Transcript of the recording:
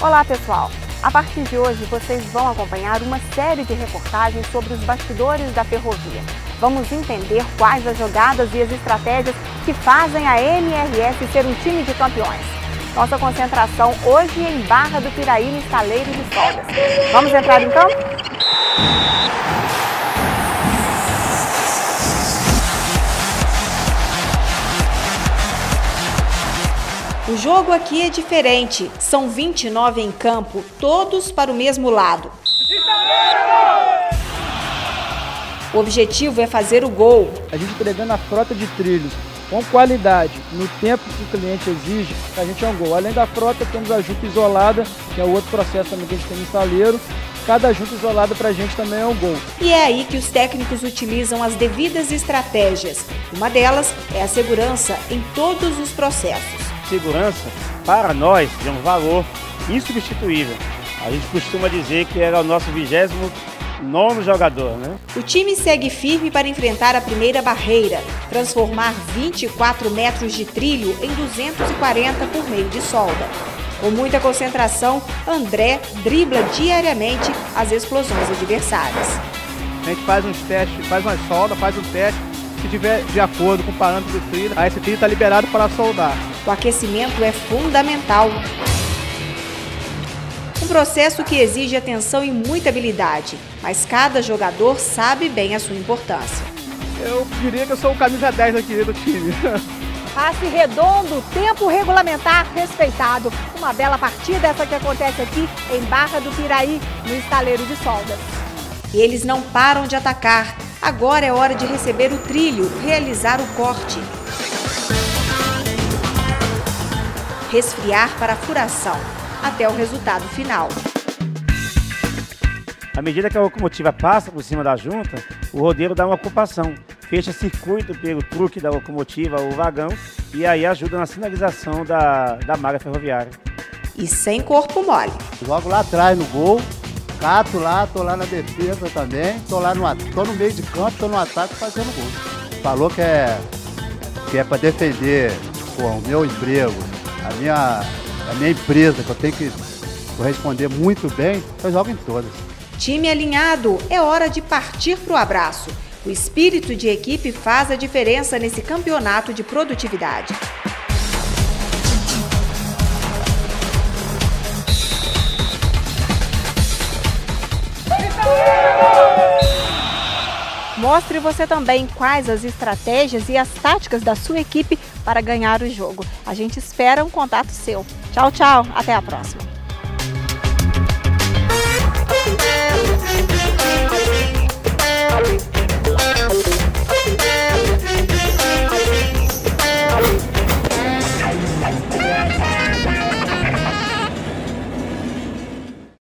Olá pessoal! A partir de hoje vocês vão acompanhar uma série de reportagens sobre os bastidores da ferrovia. Vamos entender quais as jogadas e as estratégias que fazem a MRS ser um time de campeões. Nossa concentração hoje em Barra do Piraí, no Estaleiro de Soldas. Vamos entrar em O jogo aqui é diferente. São 29 em campo, todos para o mesmo lado. O objetivo é fazer o gol. A gente entregando a frota de trilhos com qualidade, no tempo que o cliente exige, a gente é um gol. Além da frota, temos a junta isolada, que é outro processo também que a gente tem no estaleiro. Cada junta isolada para a gente também é um gol. E é aí que os técnicos utilizam as devidas estratégias. Uma delas é a segurança em todos os processos segurança, para nós, é um valor insubstituível. A gente costuma dizer que era o nosso vigésimo nono jogador, né? O time segue firme para enfrentar a primeira barreira, transformar 24 metros de trilho em 240 por meio de solda. Com muita concentração, André dribla diariamente as explosões adversárias. A gente faz uns testes, faz uma solda, faz um teste, se tiver de acordo com o parâmetro do trilho, aí esse trilho está liberado para soldar. O aquecimento é fundamental. Um processo que exige atenção e muita habilidade, mas cada jogador sabe bem a sua importância. Eu diria que eu sou o camisa 10 aqui do time. Passe redondo, tempo regulamentar respeitado. Uma bela partida essa que acontece aqui em Barra do Piraí, no estaleiro de soldas. Eles não param de atacar. Agora é hora de receber o trilho, realizar o corte. Resfriar para a furação, até o resultado final. À medida que a locomotiva passa por cima da junta, o rodeiro dá uma ocupação, fecha circuito pelo truque da locomotiva ou vagão e aí ajuda na sinalização da, da malha ferroviária. E sem corpo mole. Logo lá atrás no gol, cato lá, tô lá na defesa também, tô lá no, tô no meio de campo, tô no ataque fazendo gol. Falou que é, que é para defender pô, o meu emprego, a minha, a minha empresa, que eu tenho que corresponder muito bem, eu jogo em todas. Time alinhado, é hora de partir para o abraço. O espírito de equipe faz a diferença nesse campeonato de produtividade. Mostre você também quais as estratégias e as táticas da sua equipe para ganhar o jogo. A gente espera um contato seu. Tchau, tchau. Até a próxima.